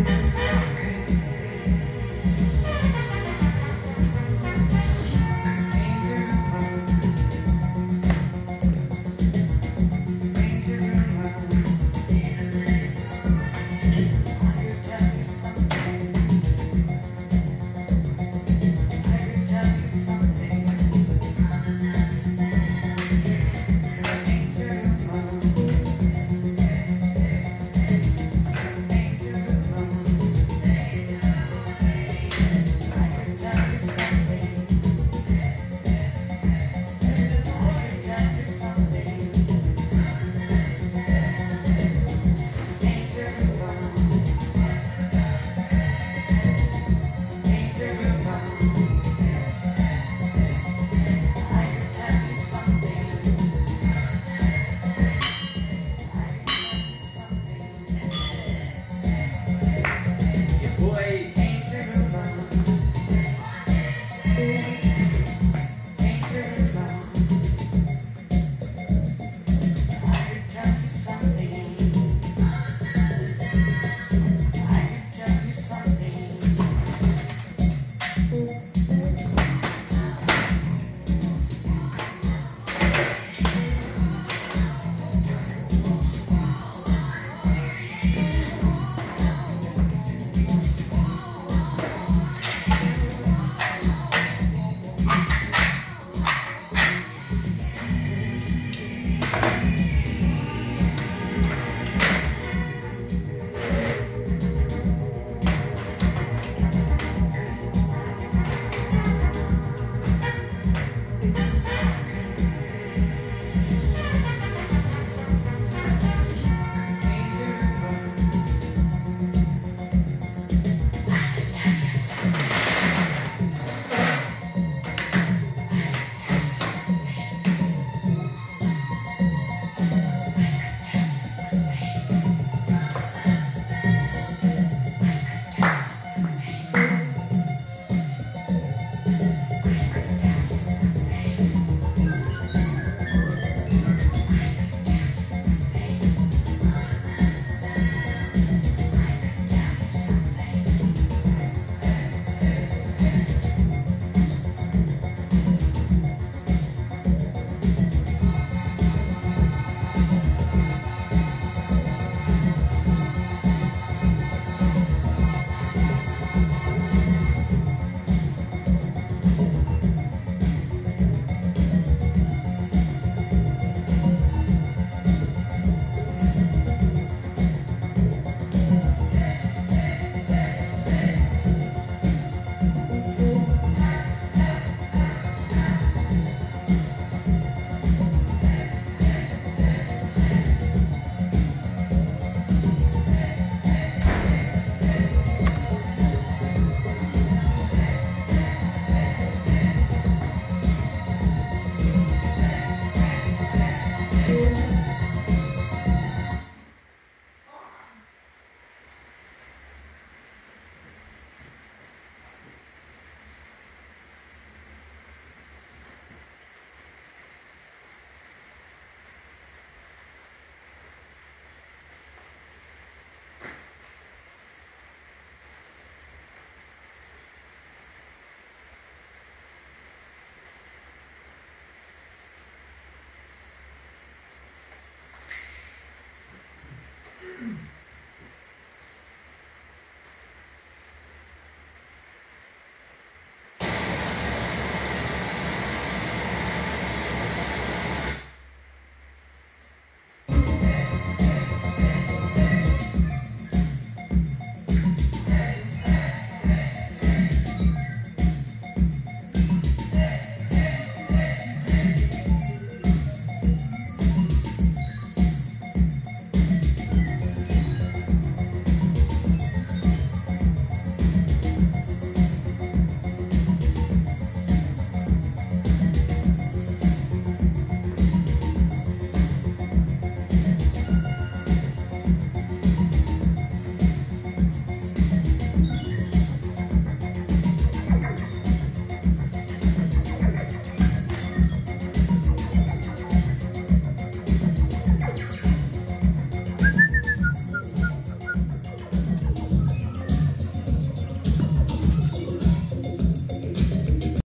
It's